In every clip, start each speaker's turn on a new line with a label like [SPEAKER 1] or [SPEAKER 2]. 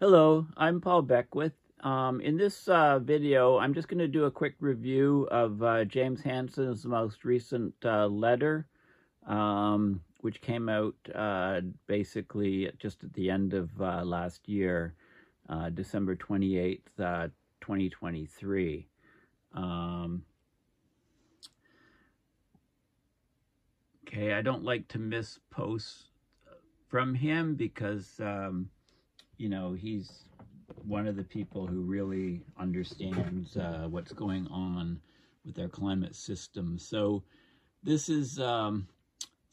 [SPEAKER 1] Hello, I'm Paul Beckwith. Um, in this uh, video, I'm just going to do a quick review of uh, James Hansen's most recent uh, letter, um, which came out uh, basically just at the end of uh, last year, uh, December 28th, 2023. Um, okay, I don't like to miss posts from him because um, you know, he's one of the people who really understands uh, what's going on with our climate system. So this is um,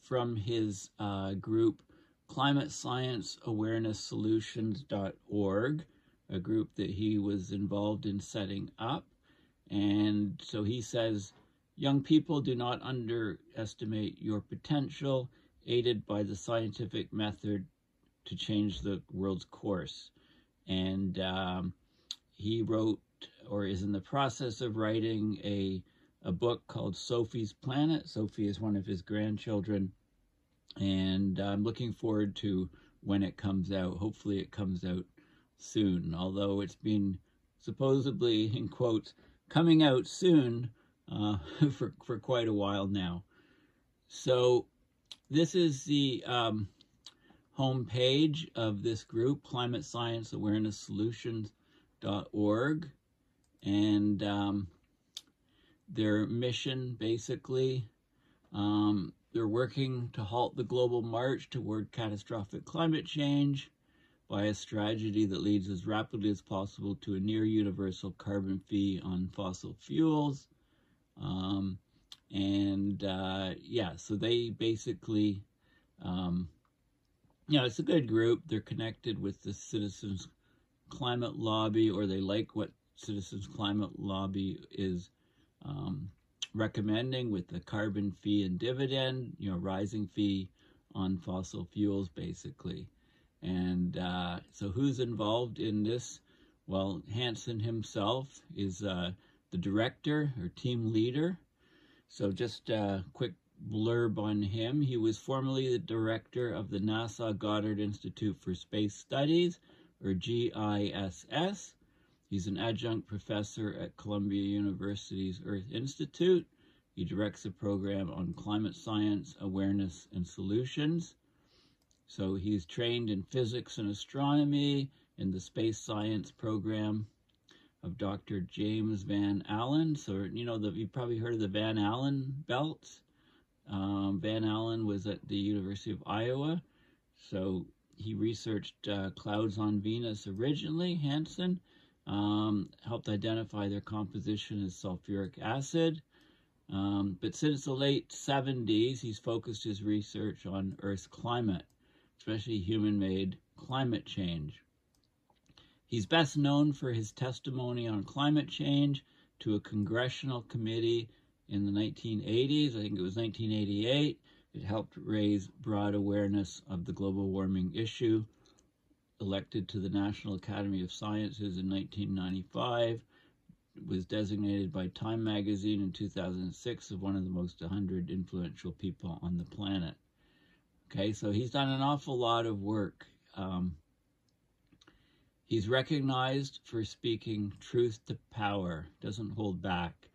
[SPEAKER 1] from his uh, group, Climate Science Awareness Solutions.org, a group that he was involved in setting up. And so he says, young people do not underestimate your potential, aided by the scientific method to change the world's course. And um, he wrote or is in the process of writing a, a book called Sophie's Planet. Sophie is one of his grandchildren. And I'm looking forward to when it comes out. Hopefully it comes out soon, although it's been supposedly, in quotes, coming out soon uh, for, for quite a while now. So this is the um, homepage of this group, Climate Science Awareness Solutions.org. And um, their mission, basically, um, they're working to halt the global march toward catastrophic climate change by a strategy that leads as rapidly as possible to a near universal carbon fee on fossil fuels. Um, and uh, yeah, so they basically um, know, it's a good group. They're connected with the Citizens Climate Lobby, or they like what Citizens Climate Lobby is um, recommending with the carbon fee and dividend, you know, rising fee on fossil fuels, basically. And uh, so who's involved in this? Well, Hansen himself is uh, the director or team leader. So just a quick blurb on him. He was formerly the director of the NASA Goddard Institute for Space Studies, or GISS. He's an adjunct professor at Columbia University's Earth Institute. He directs a program on climate science, awareness, and solutions. So he's trained in physics and astronomy in the space science program of Dr. James Van Allen. So, you know, the, you've probably heard of the Van Allen belts. Um, Van Allen was at the University of Iowa, so he researched uh, clouds on Venus originally. Hansen um, helped identify their composition as sulfuric acid. Um, but since the late 70s, he's focused his research on Earth's climate, especially human-made climate change. He's best known for his testimony on climate change to a congressional committee in the 1980s. I think it was 1988. It helped raise broad awareness of the global warming issue. Elected to the National Academy of Sciences in 1995, was designated by Time magazine in 2006 as one of the most 100 influential people on the planet. Okay, so he's done an awful lot of work. Um, he's recognized for speaking truth to power, doesn't hold back.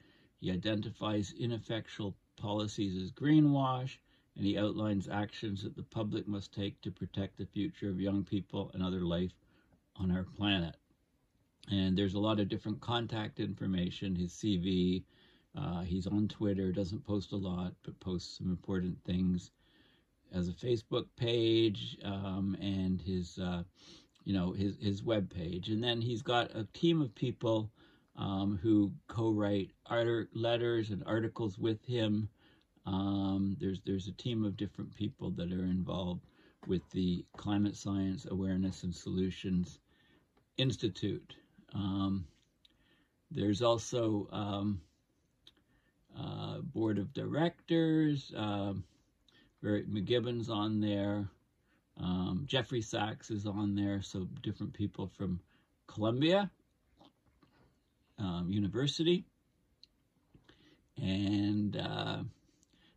[SPEAKER 1] He identifies ineffectual policies as greenwash, and he outlines actions that the public must take to protect the future of young people and other life on our planet. And there's a lot of different contact information, his CV, uh, he's on Twitter, doesn't post a lot, but posts some important things as a Facebook page um, and his, uh, you know, his, his web page. And then he's got a team of people um, who co-write letters and articles with him. Um, there's there's a team of different people that are involved with the Climate Science Awareness and Solutions Institute. Um, there's also um, uh, board of directors. Uh, McKibben's on there. Um, Jeffrey Sachs is on there. So different people from Columbia um, University. And, uh,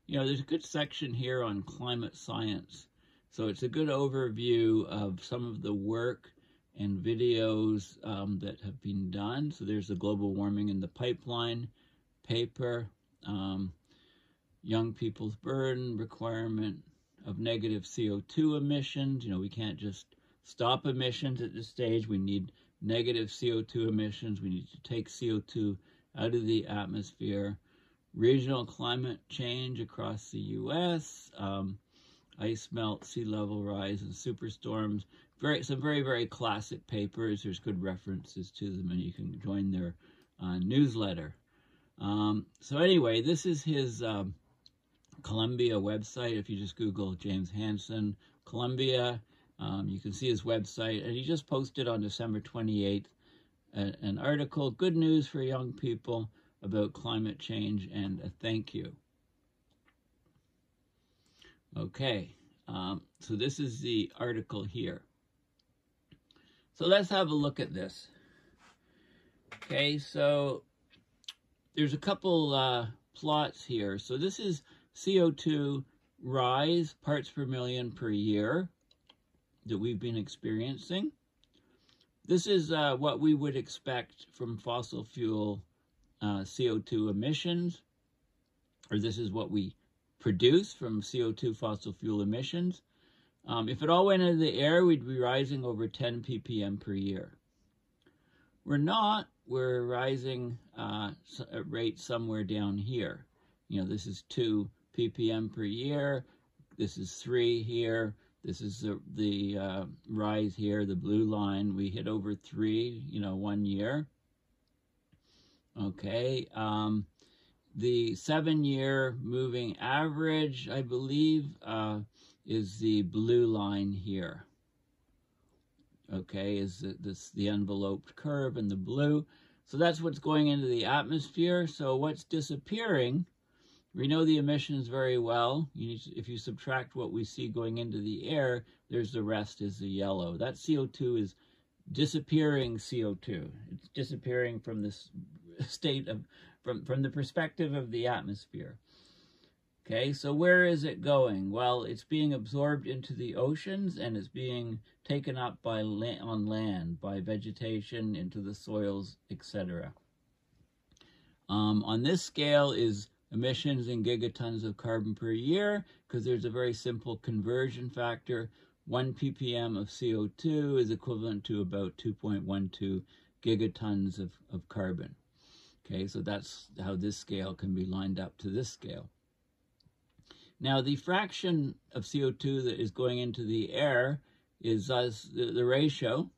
[SPEAKER 1] you know, there's a good section here on climate science. So it's a good overview of some of the work and videos um, that have been done. So there's the global warming in the pipeline paper, um, young people's burden requirement of negative CO2 emissions. You know, we can't just stop emissions at this stage. We need negative CO2 emissions. We need to take CO2 out of the atmosphere. Regional climate change across the U.S., um, ice melt, sea level rise, and superstorms. Very, some very, very classic papers. There's good references to them, and you can join their uh, newsletter. Um, so anyway, this is his um, Columbia website. If you just Google James Hansen, Columbia, um, you can see his website. And he just posted on December 28th a, an article, Good News for Young People about Climate Change and a Thank You. Okay, um, so this is the article here. So let's have a look at this. Okay, so there's a couple uh, plots here. So this is CO2 rise parts per million per year that we've been experiencing. This is uh, what we would expect from fossil fuel uh, CO2 emissions, or this is what we produce from CO2 fossil fuel emissions. Um, if it all went into the air, we'd be rising over 10 ppm per year. We're not. We're rising uh, at rate somewhere down here. You know, this is 2 ppm per year. This is 3 here. This is the, the uh, rise here, the blue line. We hit over 3, you know, one year. Okay. Um, the seven-year moving average, I believe, uh, is the blue line here. Okay, is the, this the enveloped curve in the blue. So that's what's going into the atmosphere. So what's disappearing, we know the emissions very well. You to, if you subtract what we see going into the air, there's the rest is the yellow. That CO2 is disappearing CO2. It's disappearing from this state of from, from the perspective of the atmosphere. Okay, so where is it going? Well, it's being absorbed into the oceans and it's being taken up by la on land, by vegetation, into the soils, etc. Um, on this scale is emissions in gigatons of carbon per year, because there's a very simple conversion factor. 1 ppm of CO2 is equivalent to about 2.12 gigatons of, of carbon. Okay, so that's how this scale can be lined up to this scale. Now, the fraction of CO2 that is going into the air is thus the, the ratio,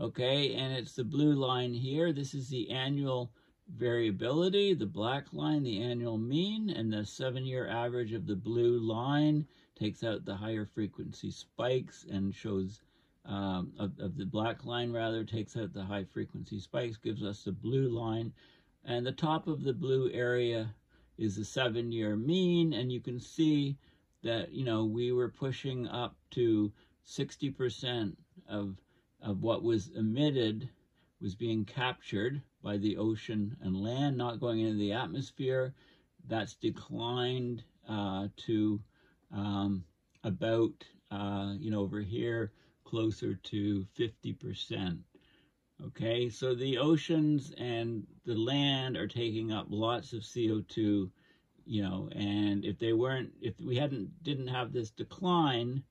[SPEAKER 1] okay, and it's the blue line here. This is the annual variability, the black line, the annual mean, and the seven-year average of the blue line takes out the higher frequency spikes and shows um, of, of the black line rather takes out the high frequency spikes, gives us the blue line. And the top of the blue area is the seven year mean. And you can see that, you know, we were pushing up to 60% of, of what was emitted was being captured by the ocean and land, not going into the atmosphere. That's declined uh, to um, about, uh, you know, over here, closer to 50%. Okay, so the oceans and the land are taking up lots of CO2, you know, and if they weren't, if we hadn't, didn't have this decline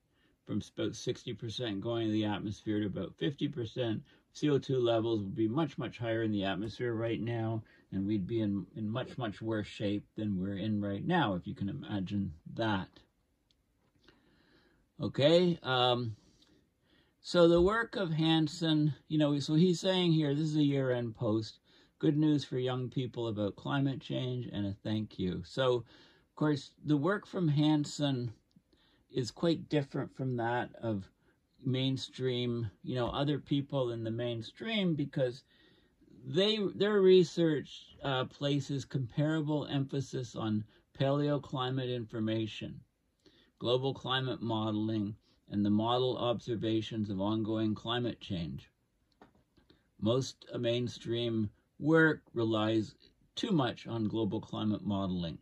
[SPEAKER 1] from about 60% going to the atmosphere to about 50%, CO2 levels would be much, much higher in the atmosphere right now, and we'd be in, in much, much worse shape than we're in right now, if you can imagine that. Okay, um, so the work of Hansen, you know, so he's saying here, this is a year-end post, good news for young people about climate change and a thank you. So, of course, the work from Hansen is quite different from that of mainstream, you know, other people in the mainstream because they their research uh, places comparable emphasis on paleoclimate information, global climate modeling, and the model observations of ongoing climate change. Most mainstream work relies too much on global climate modeling,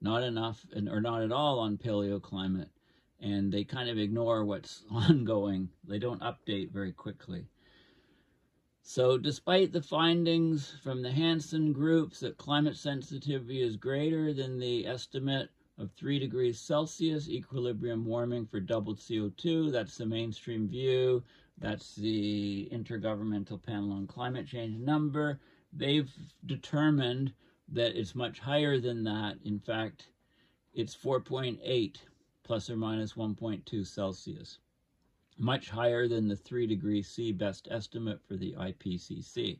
[SPEAKER 1] not enough and or not at all on paleoclimate. And they kind of ignore what's ongoing. They don't update very quickly. So despite the findings from the Hansen groups that climate sensitivity is greater than the estimate of 3 degrees Celsius equilibrium warming for doubled CO2, that's the mainstream view, that's the Intergovernmental Panel on Climate Change number, they've determined that it's much higher than that. In fact, it's 4.8 plus or minus 1.2 Celsius, much higher than the 3 degrees C best estimate for the IPCC.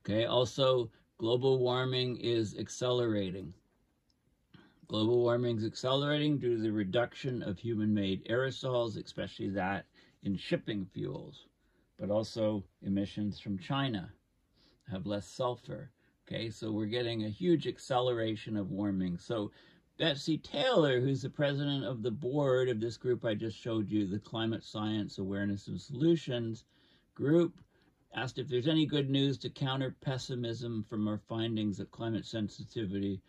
[SPEAKER 1] Okay, also, global warming is accelerating. Global warming is accelerating due to the reduction of human-made aerosols, especially that in shipping fuels, but also emissions from China have less sulfur. Okay, so we're getting a huge acceleration of warming. So Betsy Taylor, who's the president of the board of this group I just showed you, the Climate Science Awareness and Solutions group, asked if there's any good news to counter pessimism from our findings that climate sensitivity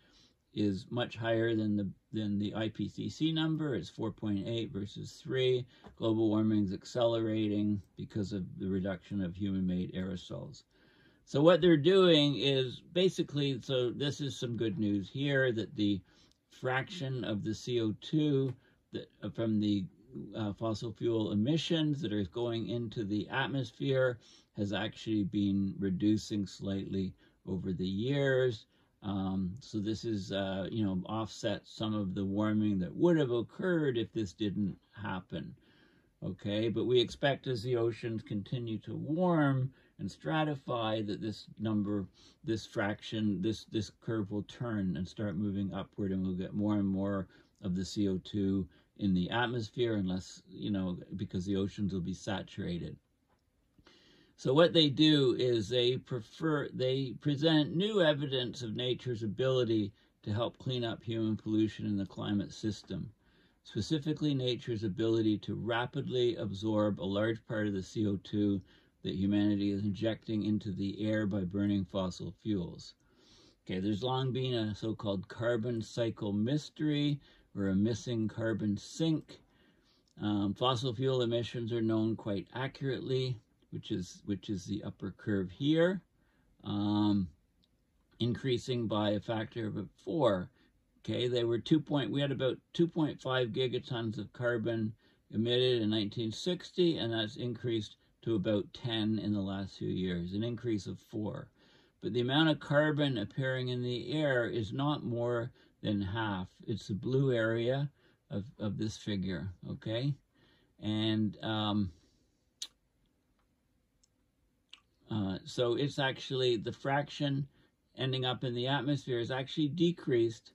[SPEAKER 1] is much higher than the than the IPCC number. It's 4.8 versus 3. Global warming is accelerating because of the reduction of human-made aerosols. So what they're doing is basically, so this is some good news here that the fraction of the CO2 that uh, from the uh, fossil fuel emissions that are going into the atmosphere has actually been reducing slightly over the years. Um, so this is, uh, you know, offset some of the warming that would have occurred if this didn't happen. Okay, but we expect as the oceans continue to warm, and stratify that this number, this fraction, this, this curve will turn and start moving upward and we'll get more and more of the CO2 in the atmosphere unless, you know, because the oceans will be saturated. So what they do is they prefer, they present new evidence of nature's ability to help clean up human pollution in the climate system. Specifically, nature's ability to rapidly absorb a large part of the CO2 that humanity is injecting into the air by burning fossil fuels. Okay, there's long been a so-called carbon cycle mystery or a missing carbon sink. Um, fossil fuel emissions are known quite accurately, which is which is the upper curve here, um, increasing by a factor of four. Okay, they were two point. We had about 2.5 gigatons of carbon emitted in 1960, and that's increased to about 10 in the last few years, an increase of 4. But the amount of carbon appearing in the air is not more than half. It's the blue area of, of this figure, okay? And um, uh, so it's actually, the fraction ending up in the atmosphere is actually decreased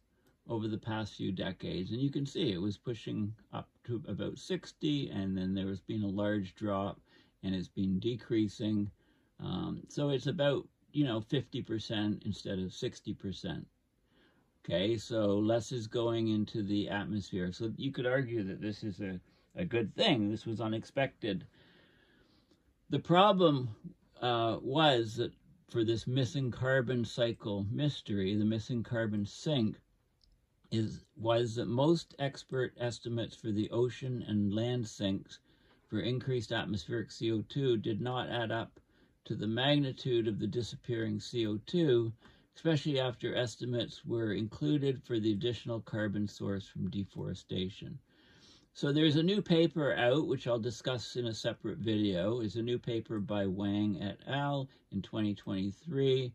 [SPEAKER 1] over the past few decades. And you can see it was pushing up to about 60, and then there has been a large drop and it's been decreasing. Um, so it's about, you know, 50% instead of 60%. Okay, so less is going into the atmosphere. So you could argue that this is a, a good thing. This was unexpected. The problem uh, was that for this missing carbon cycle mystery, the missing carbon sink, is was that most expert estimates for the ocean and land sinks for increased atmospheric CO2 did not add up to the magnitude of the disappearing CO2, especially after estimates were included for the additional carbon source from deforestation. So there's a new paper out, which I'll discuss in a separate video. is a new paper by Wang et al. in 2023.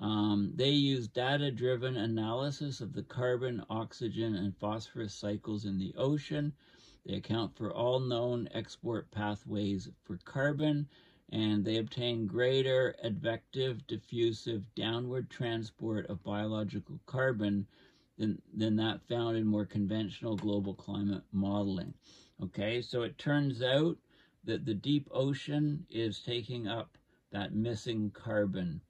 [SPEAKER 1] Um, they use data-driven analysis of the carbon, oxygen, and phosphorus cycles in the ocean they account for all known export pathways for carbon, and they obtain greater advective, diffusive, downward transport of biological carbon than, than that found in more conventional global climate modeling. Okay, so it turns out that the deep ocean is taking up that missing carbon.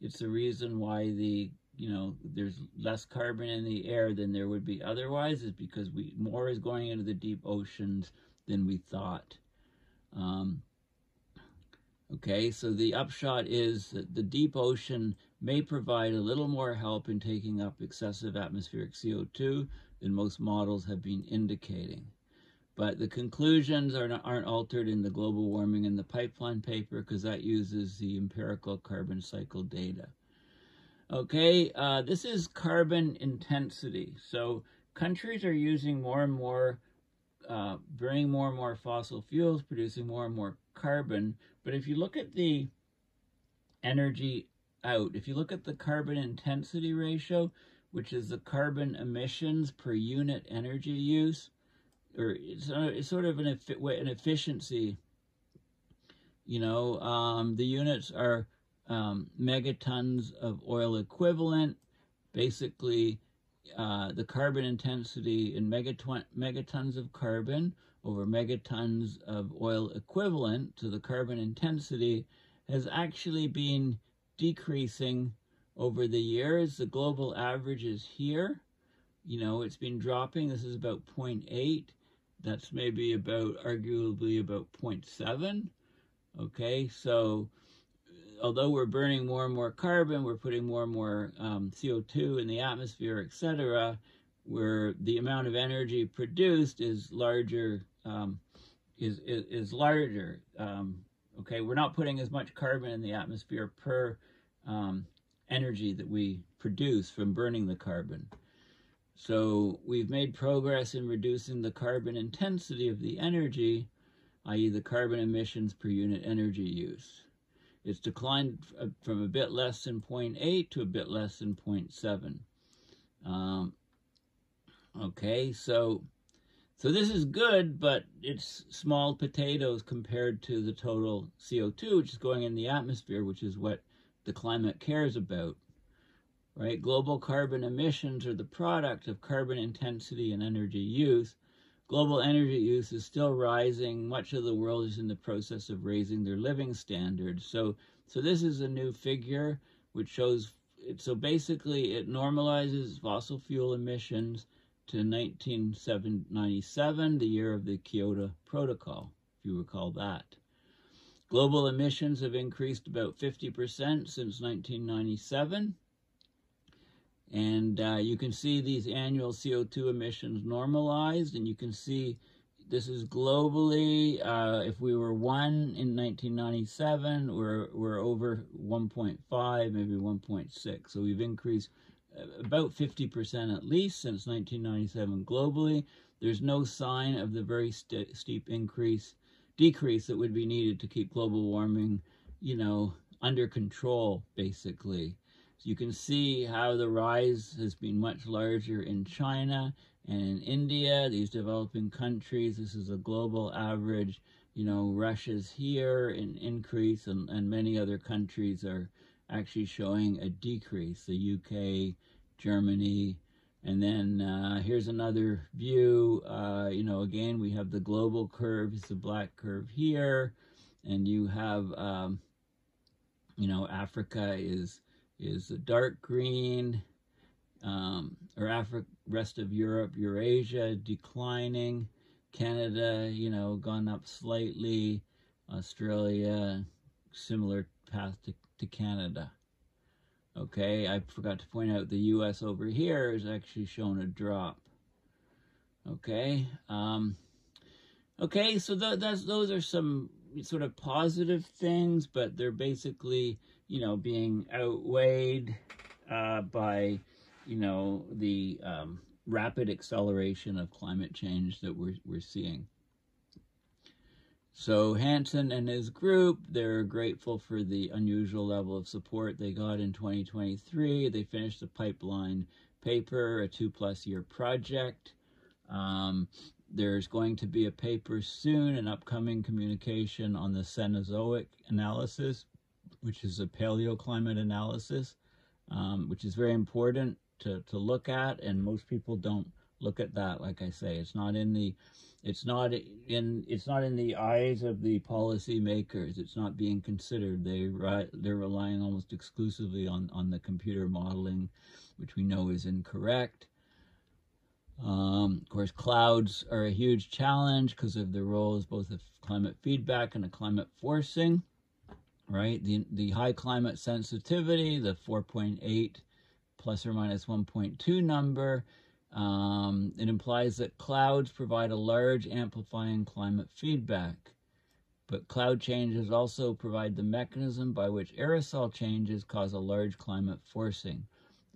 [SPEAKER 1] It's the reason why the you know, there's less carbon in the air than there would be otherwise is because we more is going into the deep oceans than we thought. Um, okay, so the upshot is that the deep ocean may provide a little more help in taking up excessive atmospheric CO2 than most models have been indicating. But the conclusions are not, aren't altered in the global warming in the pipeline paper because that uses the empirical carbon cycle data. Okay, uh, this is carbon intensity. So countries are using more and more, uh, burning more and more fossil fuels, producing more and more carbon. But if you look at the energy out, if you look at the carbon intensity ratio, which is the carbon emissions per unit energy use, or it's, it's sort of an, an efficiency. You know, um, the units are um, megatons of oil equivalent. Basically, uh, the carbon intensity in megatons of carbon over megatons of oil equivalent to the carbon intensity has actually been decreasing over the years. The global average is here. You know, it's been dropping. This is about 0.8. That's maybe about, arguably about 0.7. Okay, so although we're burning more and more carbon, we're putting more and more um, CO2 in the atmosphere, etc., where the amount of energy produced is larger, um, is, is, is, larger. Um, okay, we're not putting as much carbon in the atmosphere per um, energy that we produce from burning the carbon. So we've made progress in reducing the carbon intensity of the energy, i.e. the carbon emissions per unit energy use. It's declined uh, from a bit less than 0.8 to a bit less than 0.7. Um, okay, so so this is good, but it's small potatoes compared to the total CO2, which is going in the atmosphere, which is what the climate cares about right? Global carbon emissions are the product of carbon intensity and energy use. Global energy use is still rising. Much of the world is in the process of raising their living standards. So, so this is a new figure which shows, it. so basically it normalizes fossil fuel emissions to 1997, the year of the Kyoto Protocol, if you recall that. Global emissions have increased about 50% since 1997. And uh, you can see these annual CO2 emissions normalized, and you can see this is globally. Uh, if we were one in 1997, we're, we're over 1.5, maybe 1.6. So we've increased uh, about 50% at least since 1997 globally. There's no sign of the very st steep increase, decrease that would be needed to keep global warming, you know, under control, basically. So you can see how the rise has been much larger in China and in India, these developing countries. This is a global average. You know, Russia's here in increase and, and many other countries are actually showing a decrease. The UK, Germany, and then uh, here's another view. Uh, you know, again, we have the global curve. It's the black curve here. And you have, um, you know, Africa is is the dark green, um, or Africa, rest of Europe, Eurasia declining, Canada, you know, gone up slightly, Australia, similar path to, to Canada. Okay, I forgot to point out the U.S. over here is actually shown a drop. Okay, um, okay, so th that's those are some sort of positive things, but they're basically you know, being outweighed uh, by, you know, the um, rapid acceleration of climate change that we're, we're seeing. So Hansen and his group, they're grateful for the unusual level of support they got in 2023. They finished the pipeline paper, a two plus year project. Um, there's going to be a paper soon, an upcoming communication on the Cenozoic analysis, which is a paleoclimate analysis, um, which is very important to, to look at, and most people don't look at that. Like I say, it's not in the, it's not in, it's not in the eyes of the policymakers. It's not being considered. They they're relying almost exclusively on on the computer modeling, which we know is incorrect. Um, of course, clouds are a huge challenge because of their role as both a climate feedback and a climate forcing right? The, the high climate sensitivity, the 4.8 plus or minus 1.2 number, Um, it implies that clouds provide a large amplifying climate feedback. But cloud changes also provide the mechanism by which aerosol changes cause a large climate forcing.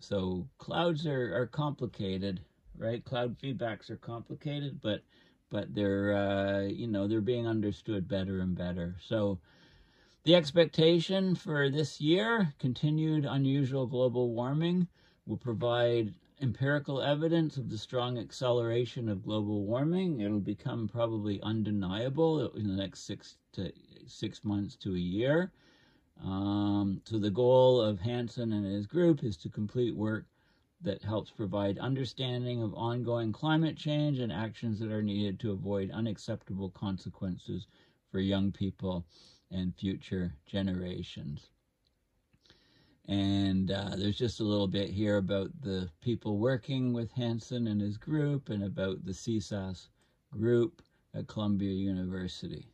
[SPEAKER 1] So clouds are, are complicated, right? Cloud feedbacks are complicated, but but they're uh, you know they're being understood better and better. So the expectation for this year, continued unusual global warming, will provide empirical evidence of the strong acceleration of global warming. It'll become probably undeniable in the next six to six months to a year. Um, so the goal of Hansen and his group is to complete work that helps provide understanding of ongoing climate change and actions that are needed to avoid unacceptable consequences for young people and future generations. And uh, there's just a little bit here about the people working with Hansen and his group and about the CSAS group at Columbia University.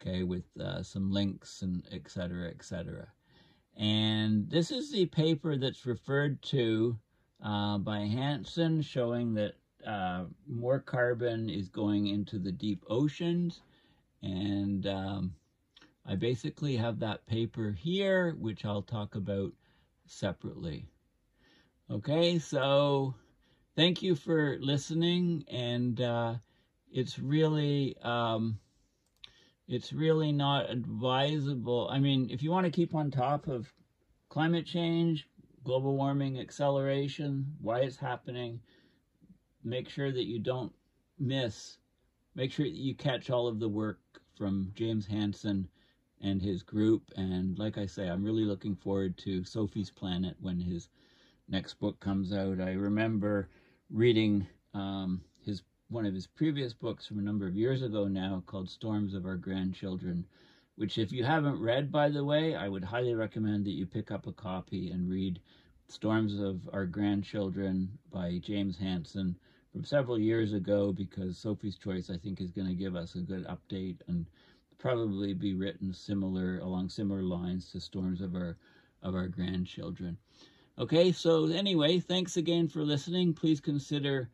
[SPEAKER 1] Okay, with uh, some links and et cetera, et cetera. And this is the paper that's referred to uh, by Hansen showing that uh, more carbon is going into the deep oceans. And um, I basically have that paper here, which I'll talk about separately. Okay, so thank you for listening, and uh, it's really um, it's really not advisable. I mean, if you want to keep on top of climate change, global warming acceleration, why it's happening, make sure that you don't miss, make sure that you catch all of the work from James Hansen and his group. And like I say, I'm really looking forward to Sophie's Planet when his next book comes out. I remember reading um, his one of his previous books from a number of years ago now called Storms of Our Grandchildren, which if you haven't read, by the way, I would highly recommend that you pick up a copy and read Storms of Our Grandchildren by James Hansen from several years ago because Sophie's Choice, I think, is going to give us a good update and probably be written similar along similar lines to storms of our of our grandchildren. Okay, so anyway, thanks again for listening. Please consider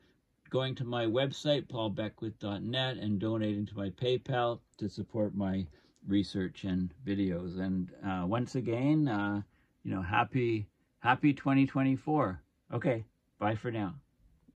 [SPEAKER 1] going to my website, paulbeckwith.net, and donating to my PayPal to support my research and videos. And uh, once again, uh, you know, happy happy 2024. Okay, bye for now.